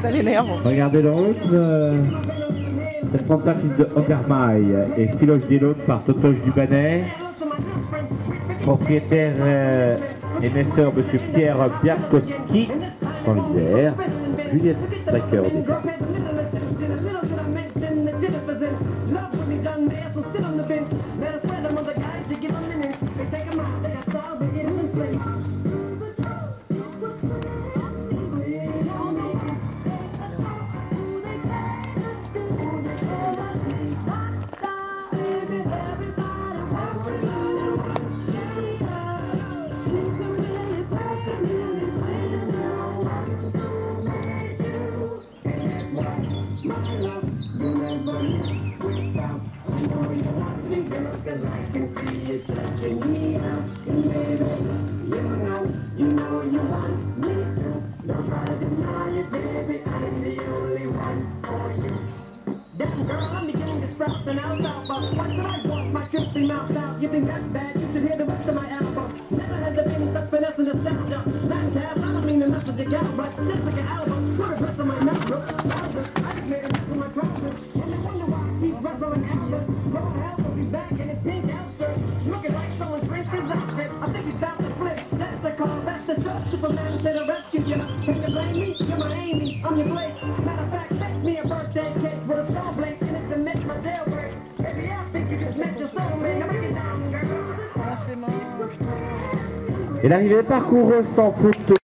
Ça l'énerve. Regardez le rythme. euh, Cette 35 fils de Hockermaille et Philoche Laudes par Totoche Dubanet. Propriétaire euh, et naisseur Monsieur Pierre Biarkowski en l'Isère. Juliette Baker au départ. Just like an album, put a rest of my mouth, bro. You. Et l'arrivée sans faute